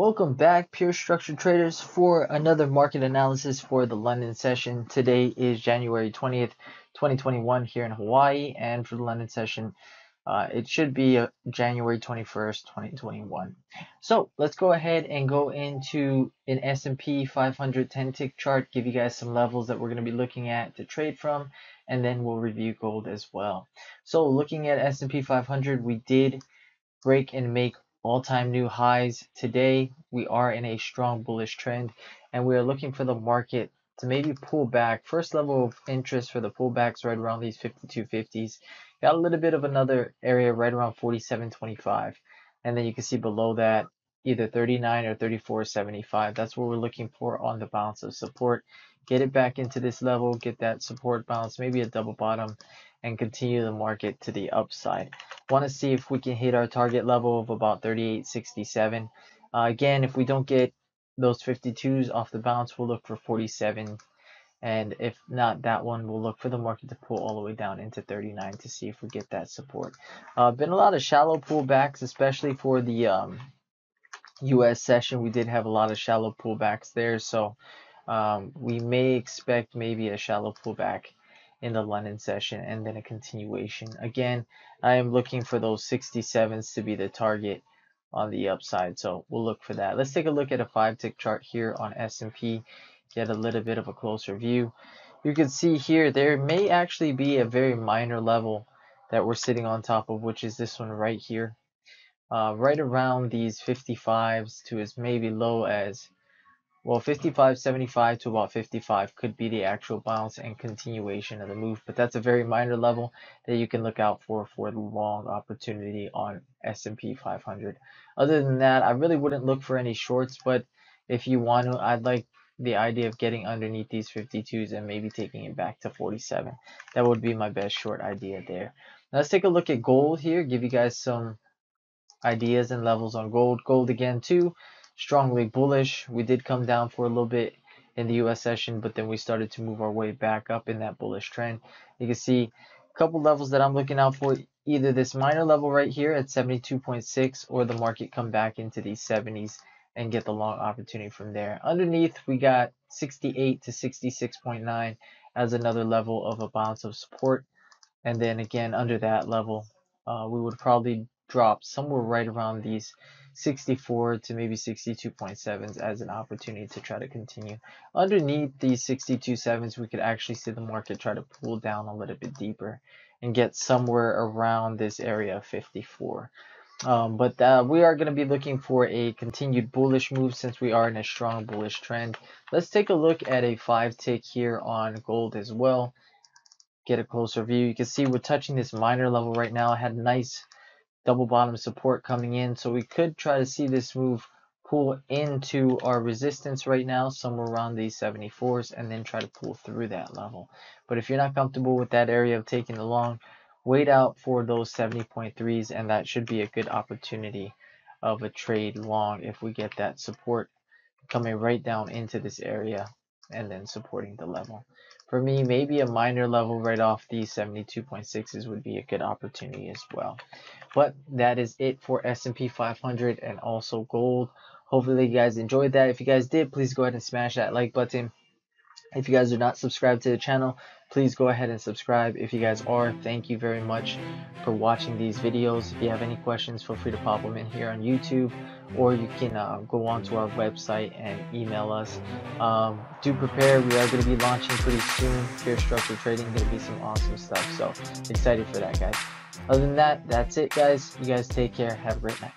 Welcome back, pure structure traders, for another market analysis for the London session. Today is January 20th, 2021, here in Hawaii, and for the London session, uh, it should be uh, January 21st, 2021. So let's go ahead and go into an S&P 500 10 tick chart, give you guys some levels that we're going to be looking at to trade from, and then we'll review gold as well. So looking at S&P 500, we did break and make all-time new highs. Today, we are in a strong bullish trend and we are looking for the market to maybe pull back. First level of interest for the pullbacks right around these 5250s. Got a little bit of another area right around 4725. And then you can see below that either 39 or 3475. That's what we're looking for on the balance of support. Get it back into this level, get that support bounce, maybe a double bottom, and continue the market to the upside. Want to see if we can hit our target level of about 38.67. Uh, again, if we don't get those 52s off the bounce, we'll look for 47. And if not that one, we'll look for the market to pull all the way down into 39 to see if we get that support. Uh, been a lot of shallow pullbacks, especially for the um, U.S. session. We did have a lot of shallow pullbacks there, so um, we may expect maybe a shallow pullback in the London session and then a continuation. Again, I am looking for those 67s to be the target on the upside. So we'll look for that. Let's take a look at a five tick chart here on S&P, get a little bit of a closer view. You can see here there may actually be a very minor level that we're sitting on top of, which is this one right here. Uh, right around these 55s to as maybe low as well, 55, 75 to about 55 could be the actual bounce and continuation of the move, but that's a very minor level that you can look out for for the long opportunity on S&P 500. Other than that, I really wouldn't look for any shorts, but if you want to, I'd like the idea of getting underneath these 52s and maybe taking it back to 47. That would be my best short idea there. Now let's take a look at gold here, give you guys some ideas and levels on gold. Gold again too strongly bullish. We did come down for a little bit in the US session, but then we started to move our way back up in that bullish trend. You can see a couple levels that I'm looking out for either this minor level right here at 72.6 or the market come back into these 70s and get the long opportunity from there. Underneath, we got 68 to 66.9 as another level of a bounce of support. And then again, under that level, uh, we would probably drop somewhere right around these 64 to maybe 62.7s as an opportunity to try to continue. Underneath these 62.7s, we could actually see the market try to pull down a little bit deeper and get somewhere around this area of 54. Um, but uh, we are going to be looking for a continued bullish move since we are in a strong bullish trend. Let's take a look at a five tick here on gold as well. Get a closer view. You can see we're touching this minor level right now. I had nice double bottom support coming in. So we could try to see this move pull into our resistance right now, somewhere around these 74s, and then try to pull through that level. But if you're not comfortable with that area of taking the long, wait out for those 70.3s, and that should be a good opportunity of a trade long if we get that support coming right down into this area and then supporting the level. For me, maybe a minor level right off these 72.6s would be a good opportunity as well. But that is it for S&P 500 and also gold. Hopefully you guys enjoyed that. If you guys did, please go ahead and smash that like button. If you guys are not subscribed to the channel, please go ahead and subscribe. If you guys are, thank you very much for watching these videos. If you have any questions, feel free to pop them in here on YouTube, or you can uh, go onto our website and email us. Um, do prepare. We are going to be launching pretty soon. Pure Structure Trading, going to be some awesome stuff. So excited for that, guys. Other than that, that's it, guys. You guys take care. Have a great night.